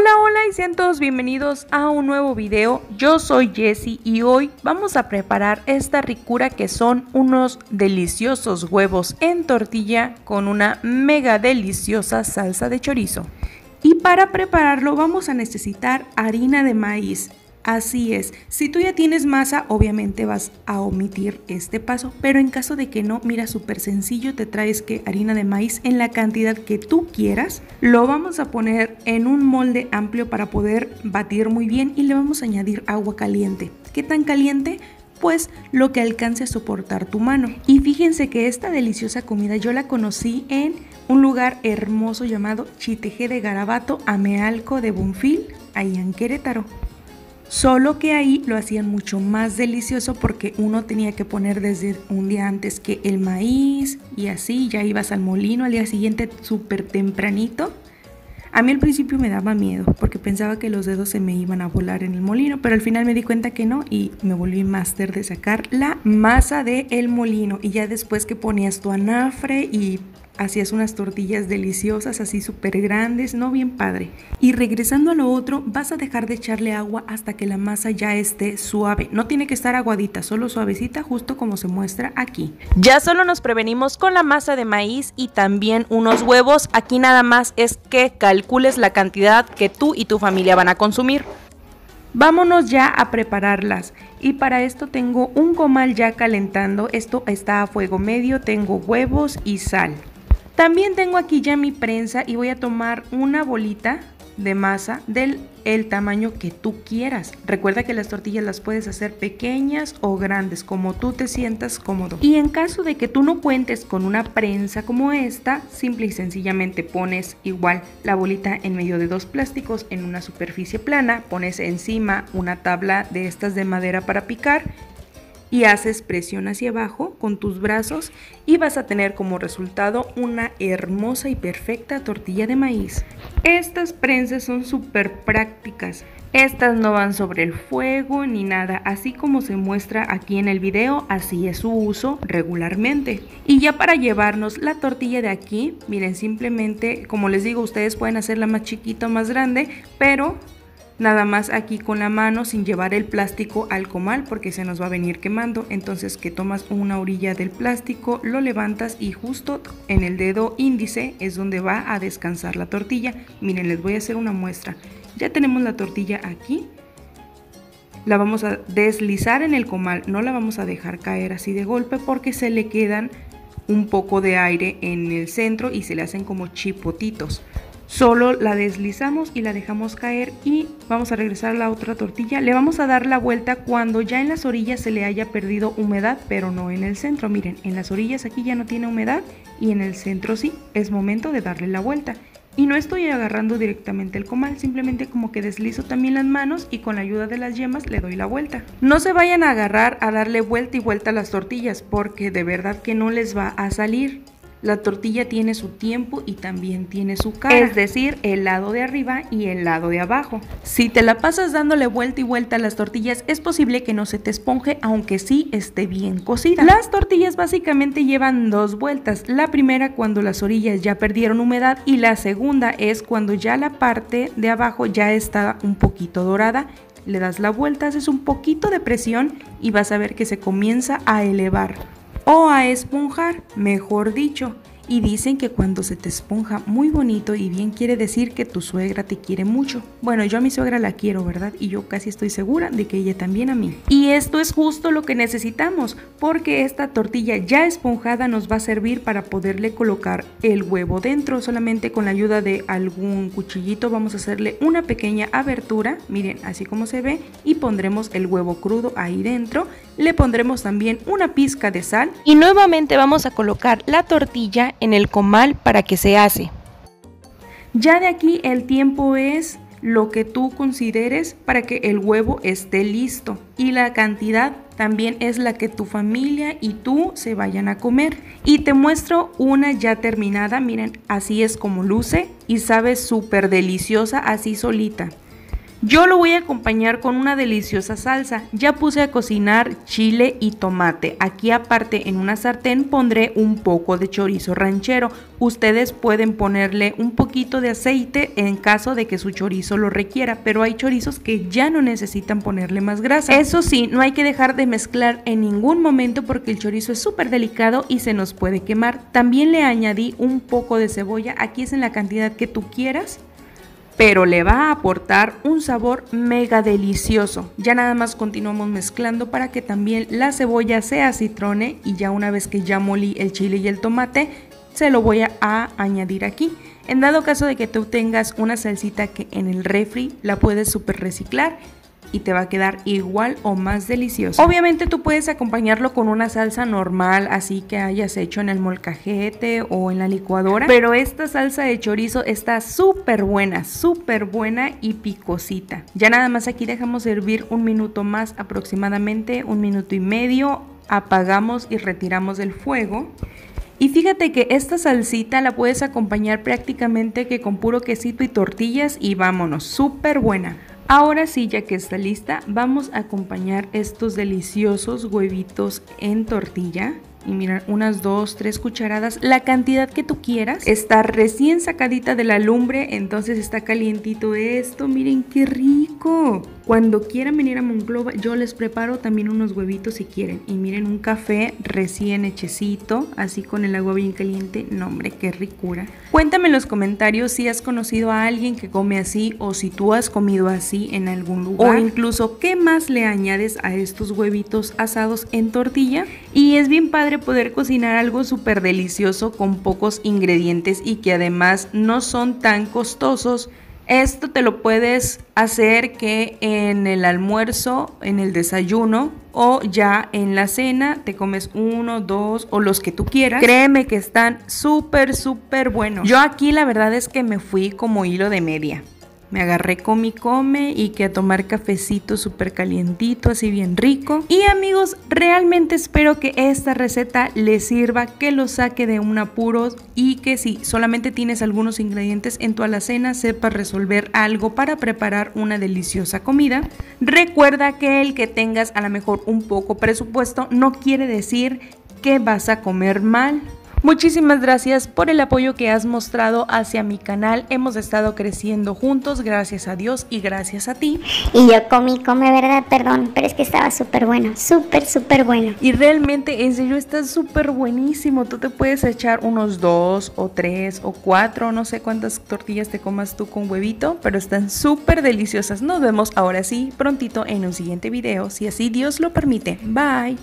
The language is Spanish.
Hola, hola y sean todos bienvenidos a un nuevo video. Yo soy Jessie y hoy vamos a preparar esta ricura que son unos deliciosos huevos en tortilla con una mega deliciosa salsa de chorizo. Y para prepararlo vamos a necesitar harina de maíz, Así es, si tú ya tienes masa, obviamente vas a omitir este paso, pero en caso de que no, mira, súper sencillo, te traes que harina de maíz en la cantidad que tú quieras, lo vamos a poner en un molde amplio para poder batir muy bien y le vamos a añadir agua caliente. ¿Qué tan caliente? Pues lo que alcance a soportar tu mano. Y fíjense que esta deliciosa comida yo la conocí en un lugar hermoso llamado Chiteje de Garabato, Amealco de Bonfil, ahí en Querétaro. Solo que ahí lo hacían mucho más delicioso porque uno tenía que poner desde un día antes que el maíz y así ya ibas al molino al día siguiente súper tempranito. A mí al principio me daba miedo porque pensaba que los dedos se me iban a volar en el molino, pero al final me di cuenta que no y me volví máster de sacar la masa del el molino y ya después que ponías tu anafre y hacías unas tortillas deliciosas, así súper grandes, no bien padre. Y regresando a lo otro, vas a dejar de echarle agua hasta que la masa ya esté suave. No tiene que estar aguadita, solo suavecita, justo como se muestra aquí. Ya solo nos prevenimos con la masa de maíz y también unos huevos. Aquí nada más es que calcules la cantidad que tú y tu familia van a consumir. Vámonos ya a prepararlas y para esto tengo un comal ya calentando, esto está a fuego medio, tengo huevos y sal. También tengo aquí ya mi prensa y voy a tomar una bolita de masa del el tamaño que tú quieras. Recuerda que las tortillas las puedes hacer pequeñas o grandes, como tú te sientas cómodo. Y en caso de que tú no cuentes con una prensa como esta, simple y sencillamente pones igual la bolita en medio de dos plásticos en una superficie plana, pones encima una tabla de estas de madera para picar y haces presión hacia abajo con tus brazos y vas a tener como resultado una hermosa y perfecta tortilla de maíz. Estas prensas son súper prácticas. Estas no van sobre el fuego ni nada, así como se muestra aquí en el video, así es su uso regularmente. Y ya para llevarnos la tortilla de aquí, miren, simplemente, como les digo, ustedes pueden hacerla más chiquita o más grande, pero nada más aquí con la mano sin llevar el plástico al comal porque se nos va a venir quemando. Entonces que tomas una orilla del plástico, lo levantas y justo en el dedo índice es donde va a descansar la tortilla. Miren, les voy a hacer una muestra. Ya tenemos la tortilla aquí. La vamos a deslizar en el comal, no la vamos a dejar caer así de golpe porque se le quedan un poco de aire en el centro y se le hacen como chipotitos. Solo la deslizamos y la dejamos caer y vamos a regresar a la otra tortilla. Le vamos a dar la vuelta cuando ya en las orillas se le haya perdido humedad, pero no en el centro. Miren, en las orillas aquí ya no tiene humedad y en el centro sí. Es momento de darle la vuelta. Y no estoy agarrando directamente el comal, simplemente como que deslizo también las manos y con la ayuda de las yemas le doy la vuelta. No se vayan a agarrar a darle vuelta y vuelta a las tortillas porque de verdad que no les va a salir. La tortilla tiene su tiempo y también tiene su cara, es decir, el lado de arriba y el lado de abajo. Si te la pasas dándole vuelta y vuelta a las tortillas, es posible que no se te esponje, aunque sí esté bien cocida. Las tortillas básicamente llevan dos vueltas. La primera cuando las orillas ya perdieron humedad y la segunda es cuando ya la parte de abajo ya está un poquito dorada le das la vuelta, haces un poquito de presión y vas a ver que se comienza a elevar o a esponjar, mejor dicho y dicen que cuando se te esponja muy bonito y bien quiere decir que tu suegra te quiere mucho. Bueno, yo a mi suegra la quiero, ¿verdad? Y yo casi estoy segura de que ella también a mí. Y esto es justo lo que necesitamos, porque esta tortilla ya esponjada nos va a servir para poderle colocar el huevo dentro. Solamente con la ayuda de algún cuchillito vamos a hacerle una pequeña abertura, miren, así como se ve, y pondremos el huevo crudo ahí dentro. Le pondremos también una pizca de sal y nuevamente vamos a colocar la tortilla en el comal para que se hace. Ya de aquí el tiempo es lo que tú consideres para que el huevo esté listo y la cantidad también es la que tu familia y tú se vayan a comer. Y te muestro una ya terminada, miren, así es como luce y sabe súper deliciosa así solita. Yo lo voy a acompañar con una deliciosa salsa. Ya puse a cocinar chile y tomate. Aquí aparte en una sartén pondré un poco de chorizo ranchero. Ustedes pueden ponerle un poquito de aceite en caso de que su chorizo lo requiera, pero hay chorizos que ya no necesitan ponerle más grasa. Eso sí, no hay que dejar de mezclar en ningún momento porque el chorizo es súper delicado y se nos puede quemar. También le añadí un poco de cebolla. Aquí es en la cantidad que tú quieras pero le va a aportar un sabor mega delicioso. Ya nada más continuamos mezclando para que también la cebolla sea citrone y ya una vez que ya molí el chile y el tomate, se lo voy a, añadir aquí. En dado caso de que tú tengas una salsita que en el refri la puedes super reciclar y te va a quedar igual o más delicioso. Obviamente tú puedes acompañarlo con una salsa normal, así que hayas hecho en el molcajete o en la licuadora, pero esta salsa de chorizo está súper buena, súper buena y picosita. Ya nada más aquí dejamos hervir un minuto más aproximadamente, un minuto y medio, apagamos y retiramos del fuego. Y fíjate que esta salsita la puedes acompañar prácticamente que con puro quesito y tortillas y vámonos, súper buena. Ahora sí, ya que está lista, vamos a acompañar estos deliciosos huevitos en tortilla. Y miren, unas dos, tres cucharadas, la cantidad que tú quieras. Está recién sacadita de la lumbre, entonces está calientito esto. Miren qué rico. Cuando quieran venir a Monclova, yo les preparo también unos huevitos si quieren. Y miren, un café recién hechecito, así con el agua bien caliente. No, hombre, qué ricura. Cuéntame en los comentarios si has conocido a alguien que come así o si tú has comido así en algún lugar. O incluso qué más le añades a estos huevitos asados en tortilla. Y es bien padre poder cocinar algo súper delicioso con pocos ingredientes y que además no son tan costosos esto te lo puedes hacer que en el almuerzo, en el desayuno o ya en la cena te comes uno, dos o los que tú quieras. Créeme que están súper, súper buenos. Yo aquí la verdad es que me fui como hilo de media. Me agarré con mi come y que a tomar cafecito súper calientito, así bien rico. Y amigos, realmente espero que esta receta les sirva, que lo saque de un apuro y que si solamente tienes algunos ingredientes en tu alacena, sepas resolver algo para preparar una deliciosa comida. Recuerda que el que tengas a lo mejor un poco presupuesto no quiere decir que vas a comer mal Muchísimas gracias por el apoyo que has mostrado hacia mi canal. Hemos estado creciendo juntos, gracias a Dios y gracias a ti. Y yo comí, come verdad, perdón, pero es que estaba súper bueno, súper, súper bueno. Y realmente, en serio, está súper buenísimo. Tú te puedes echar unos dos o tres o cuatro, no sé cuántas tortillas te comas tú con huevito, pero están súper deliciosas. Nos vemos ahora sí, prontito en un siguiente video, si así Dios lo permite. Bye.